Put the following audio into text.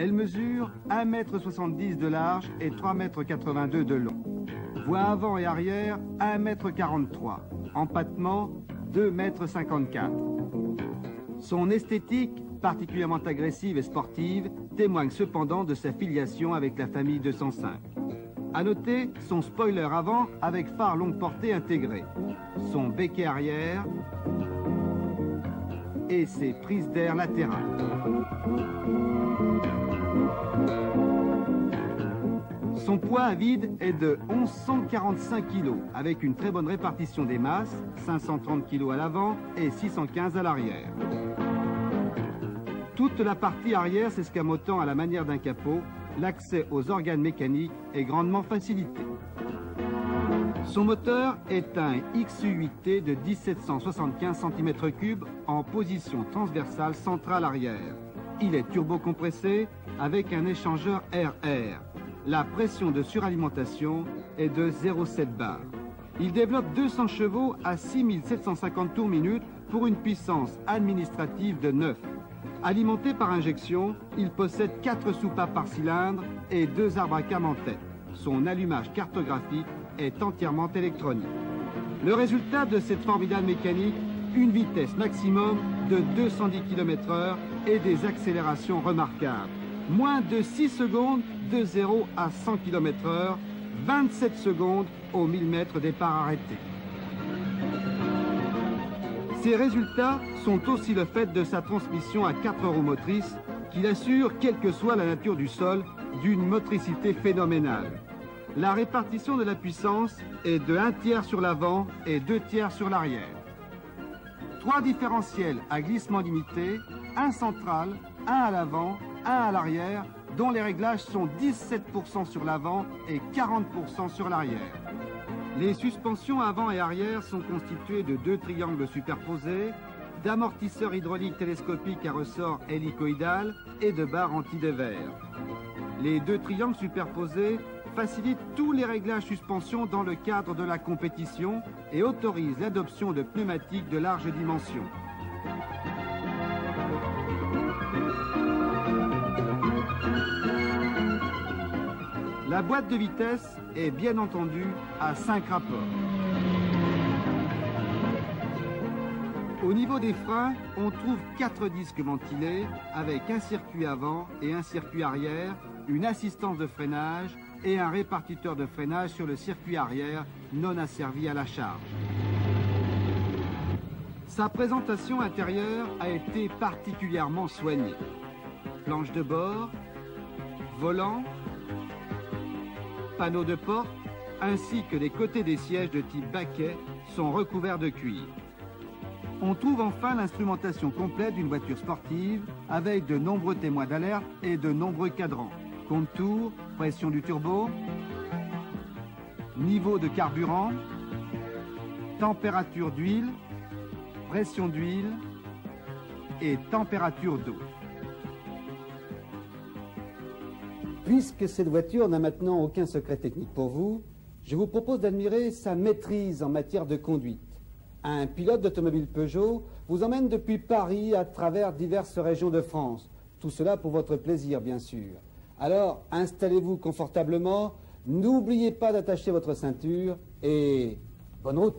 Elle mesure 1,70 m de large et 3,82 m de long. Voie avant et arrière 1,43 m. Empattement 2,54 m. Son esthétique, particulièrement agressive et sportive, témoigne cependant de sa filiation avec la famille 205. A noter son spoiler avant avec phare longue portée intégré, son béquet arrière et ses prises d'air latérales. Son poids à vide est de 1145 kg, avec une très bonne répartition des masses, 530 kg à l'avant et 615 à l'arrière. Toute la partie arrière s'escamotant à la manière d'un capot, l'accès aux organes mécaniques est grandement facilité. Son moteur est un XU8T de 1775 cm3 en position transversale centrale arrière. Il est turbocompressé avec un échangeur RR la pression de suralimentation est de 0,7 bar. Il développe 200 chevaux à 6750 tours minute pour une puissance administrative de 9. Alimenté par injection, il possède 4 soupapes par cylindre et 2 arbres à cam en tête. Son allumage cartographique est entièrement électronique. Le résultat de cette formidable mécanique, une vitesse maximum de 210 km/h et des accélérations remarquables. Moins de 6 secondes de 0 à 100 km h 27 secondes au 1000 mètres départ arrêté. Ces résultats sont aussi le fait de sa transmission à 4 roues motrices qui assure, quelle que soit la nature du sol, d'une motricité phénoménale. La répartition de la puissance est de 1 tiers sur l'avant et 2 tiers sur l'arrière. Trois différentiels à glissement limité, un central, un à l'avant, un à l'arrière, dont les réglages sont 17% sur l'avant et 40% sur l'arrière. Les suspensions avant et arrière sont constituées de deux triangles superposés, d'amortisseurs hydrauliques télescopiques à ressort hélicoïdal et de barres anti-dévers. Les deux triangles superposés facilitent tous les réglages suspension dans le cadre de la compétition et autorisent l'adoption de pneumatiques de large dimension. La boîte de vitesse est bien entendu à 5 rapports. Au niveau des freins, on trouve 4 disques ventilés avec un circuit avant et un circuit arrière, une assistance de freinage et un répartiteur de freinage sur le circuit arrière non asservi à la charge. Sa présentation intérieure a été particulièrement soignée. Planche de bord, volant, panneaux de porte ainsi que les côtés des sièges de type baquet sont recouverts de cuir. On trouve enfin l'instrumentation complète d'une voiture sportive avec de nombreux témoins d'alerte et de nombreux cadrans. Contour, pression du turbo, niveau de carburant, température d'huile, pression d'huile et température d'eau. Puisque cette voiture n'a maintenant aucun secret technique pour vous, je vous propose d'admirer sa maîtrise en matière de conduite. Un pilote d'automobile Peugeot vous emmène depuis Paris à travers diverses régions de France. Tout cela pour votre plaisir, bien sûr. Alors, installez-vous confortablement, n'oubliez pas d'attacher votre ceinture et bonne route